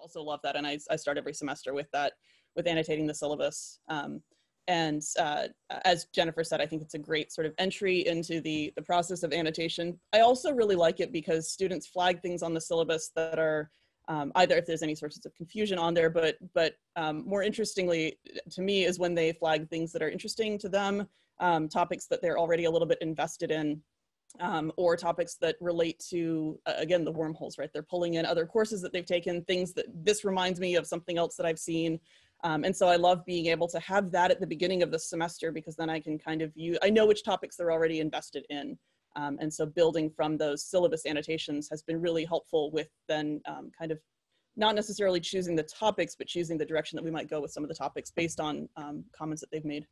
also love that, and I, I start every semester with that, with annotating the syllabus. Um, and uh, as Jennifer said, I think it's a great sort of entry into the, the process of annotation. I also really like it because students flag things on the syllabus that are um, either if there's any sources of confusion on there, but, but um, more interestingly to me is when they flag things that are interesting to them, um, topics that they're already a little bit invested in, um, or topics that relate to, uh, again, the wormholes, right? They're pulling in other courses that they've taken, things that this reminds me of something else that I've seen. Um, and so I love being able to have that at the beginning of the semester because then I can kind of view, I know which topics they're already invested in. Um, and so building from those syllabus annotations has been really helpful with then um, kind of not necessarily choosing the topics, but choosing the direction that we might go with some of the topics based on um, comments that they've made.